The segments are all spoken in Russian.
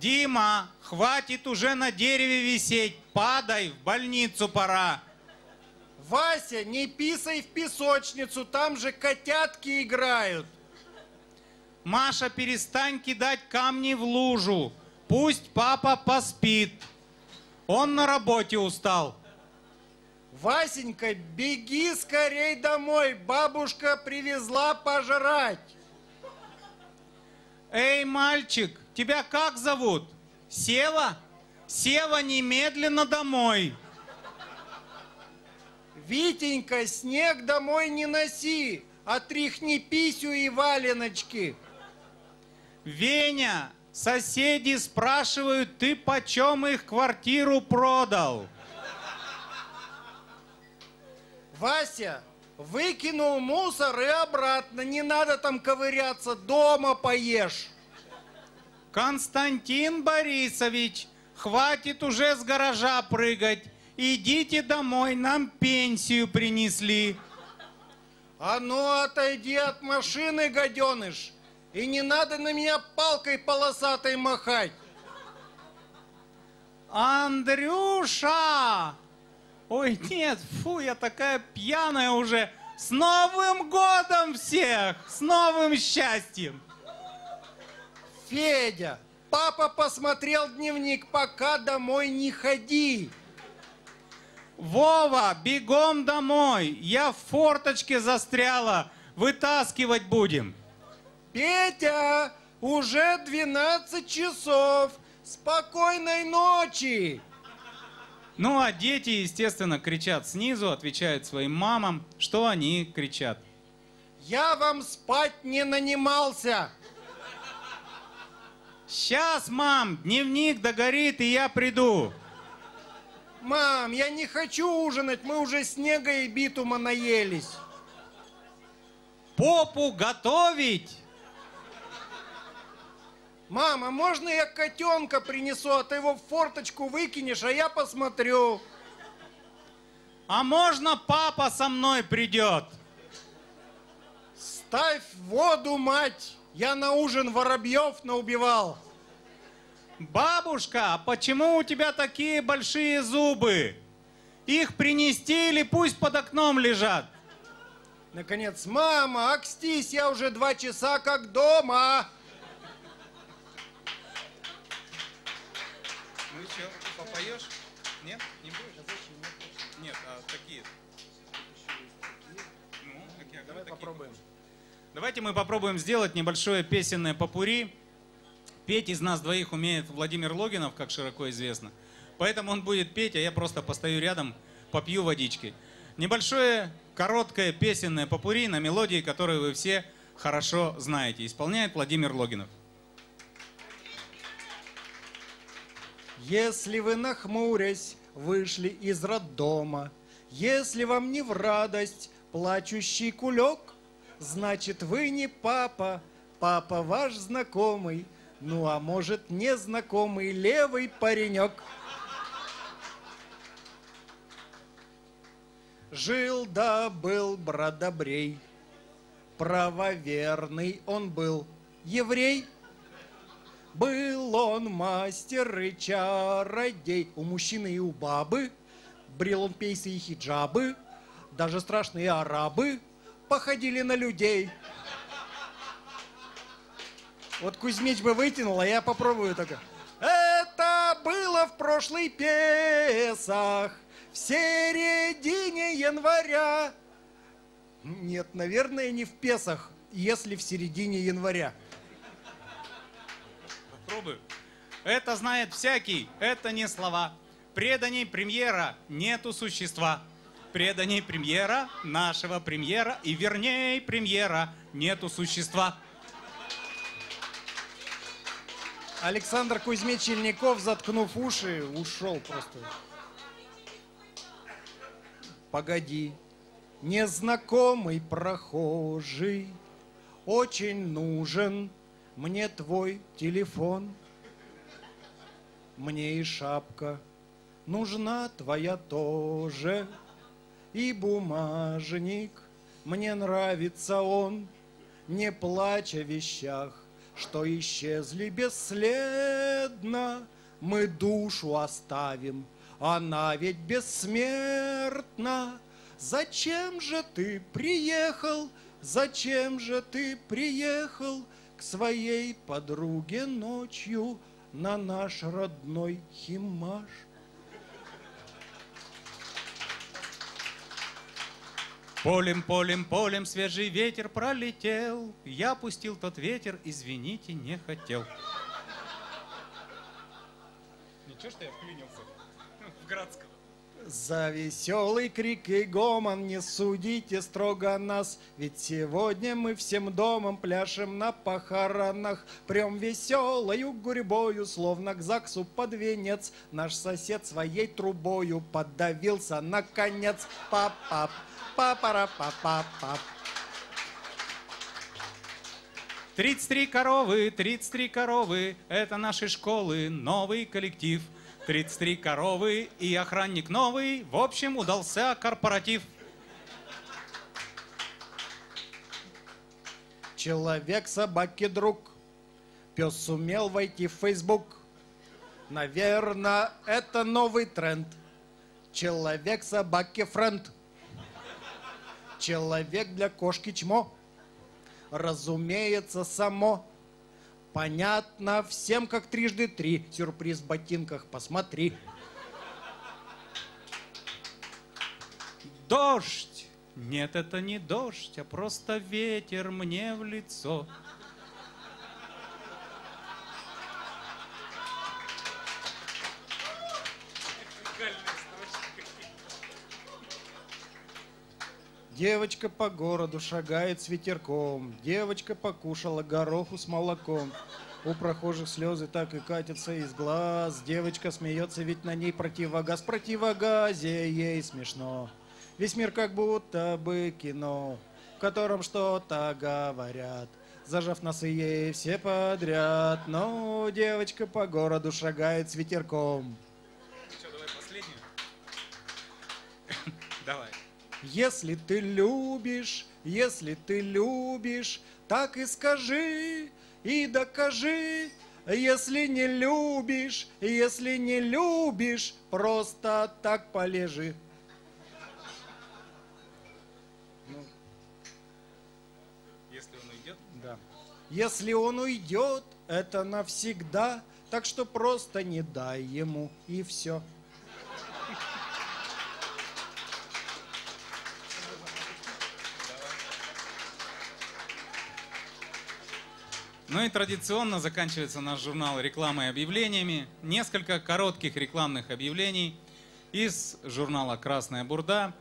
Дима, хватит уже на дереве висеть. Падай, в больницу пора. Вася, не писай в песочницу, там же котятки играют. Маша, перестань кидать камни в лужу. Пусть папа поспит. Он на работе устал. Васенька, беги скорей домой, бабушка привезла пожрать. Эй, мальчик, тебя как зовут? Сева? Сева, немедленно домой. Витенька, снег домой не носи, отряхни писю и валеночки. Веня, соседи спрашивают, ты почем их квартиру продал? Вася, выкинул мусор и обратно, не надо там ковыряться, дома поешь. Константин Борисович, хватит уже с гаража прыгать. Идите домой, нам пенсию принесли. А ну отойди от машины, гаденыш, и не надо на меня палкой полосатой махать. Андрюша! Ой, нет, фу, я такая пьяная уже. С Новым годом всех! С новым счастьем! Федя, папа посмотрел дневник, пока домой не ходи. Вова, бегом домой! Я в форточке застряла. Вытаскивать будем. Петя, уже 12 часов. Спокойной ночи. Ну, а дети, естественно, кричат снизу, отвечают своим мамам. Что они кричат? Я вам спать не нанимался. Сейчас, мам, дневник догорит, и я приду. Мам, я не хочу ужинать, мы уже снега и битума наелись. Попу готовить! Мама, можно я котенка принесу, а ты его в форточку выкинешь, а я посмотрю. А можно папа со мной придет? Ставь воду, мать! Я на ужин воробьев наубивал. Бабушка, а почему у тебя такие большие зубы? Их принести или пусть под окном лежат? Наконец, мама, акстись, я уже два часа как дома. Ну и что, попоешь? Нет, не будешь? Нет, а такие. Ну, так я говорю, такие попробуем. Давайте мы попробуем сделать небольшое песенное попури. Петь из нас двоих умеет Владимир Логинов, как широко известно. Поэтому он будет петь, а я просто постою рядом, попью водички. Небольшое, короткое песенное попури на мелодии, которую вы все хорошо знаете. Исполняет Владимир Логинов. Если вы, нахмурясь, вышли из роддома, Если вам не в радость плачущий кулек, Значит, вы не папа, папа ваш знакомый, Ну, а может, незнакомый левый паренек. Жил да был брат добрей, Правоверный он был. Еврей, был он мастер и чародей. У мужчины и у бабы, брил он пейсы и хиджабы, даже страшные арабы походили на людей. Вот Кузьмич бы вытянул, а я попробую только. Это было в прошлый Песах, в середине января. Нет, наверное, не в Песах, если в середине января. Попробую. Это знает всякий, это не слова. Преданий премьера нету существа. Преданий премьера, нашего премьера, и вернее премьера нету существа. Александр Кузьмич Чельников, заткнув уши, ушел просто. Погоди, незнакомый прохожий, очень нужен мне твой телефон. Мне и шапка нужна твоя тоже, и бумажник, мне нравится он, не плачь о вещах, что исчезли бесследно. мы душу оставим, она ведь бессмертна. Зачем же ты приехал, зачем же ты приехал к своей подруге ночью на наш родной Химаш? Полем, полем, полем свежий ветер пролетел. Я пустил тот ветер, извините, не хотел. Ничего, что я вклинился в Градского. За веселый крик и гомон не судите строго нас, Ведь сегодня мы всем домом пляшем на похоронах. Прям веселою гурьбою, словно к ЗАГСу под венец, Наш сосед своей трубою подавился наконец. Пап-пап, папара-пап-пап. 33 коровы, 33 коровы, это наши школы, новый коллектив. 33 коровы и охранник новый, в общем, удался корпоратив. Человек собаки друг, пес сумел войти в Facebook. Наверное, это новый тренд. Человек собаки френд. Человек для кошки чмо. Разумеется, само. Понятно всем, как трижды три. Сюрприз в ботинках, посмотри. Дождь! Нет, это не дождь, а просто ветер мне в лицо. Девочка по городу шагает с ветерком. Девочка покушала гороху с молоком. У прохожих слезы так и катятся из глаз. Девочка смеется, ведь на ней противогаз. Противогазе ей смешно. Весь мир как будто бы кино, в котором что-то говорят. Зажав носы ей все подряд. Но девочка по городу шагает с ветерком. Если ты любишь, если ты любишь, так и скажи и докажи. Если не любишь, если не любишь, просто так полежи. Если он уйдет. Да. Если он уйдет, это навсегда, так что просто не дай ему и все. Ну и традиционно заканчивается наш журнал рекламой и объявлениями. Несколько коротких рекламных объявлений из журнала «Красная бурда».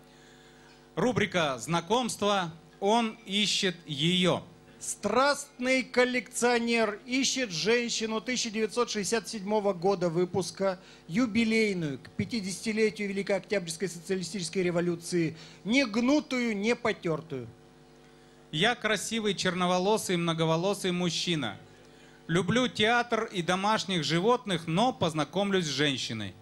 Рубрика «Знакомство». Он ищет ее. Страстный коллекционер ищет женщину 1967 года выпуска, юбилейную, к 50-летию Великой Октябрьской социалистической революции, не гнутую, не потертую. Я красивый черноволосый многоволосый мужчина. Люблю театр и домашних животных, но познакомлюсь с женщиной.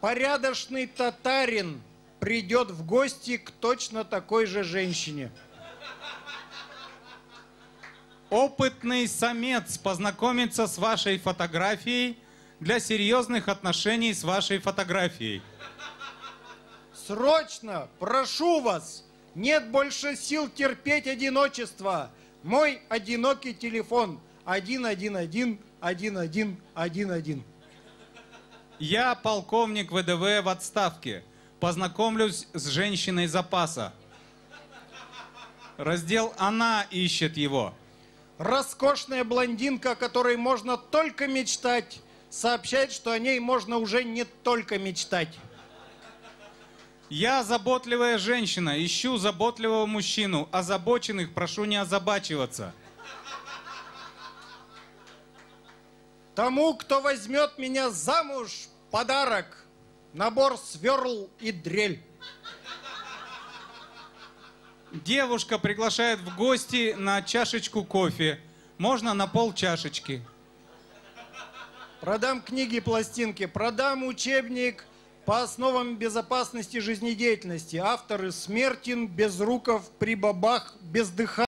Порядочный татарин придет в гости к точно такой же женщине. Опытный самец познакомится с вашей фотографией для серьезных отношений с вашей фотографией. Срочно, прошу вас, нет больше сил терпеть одиночество. Мой одинокий телефон 111 1111. Я полковник ВДВ в отставке. Познакомлюсь с женщиной запаса. Раздел «Она ищет его». Роскошная блондинка, о которой можно только мечтать, сообщает, что о ней можно уже не только мечтать. Я заботливая женщина, ищу заботливого мужчину. Озабоченных прошу не озабачиваться. Тому, кто возьмет меня замуж, подарок. Набор сверл и дрель. Девушка приглашает в гости на чашечку кофе. Можно на пол чашечки. Продам книги пластинки, продам учебник по основам безопасности жизнедеятельности. Авторы Смертин, Безруков, Прибабах, Бездыханный.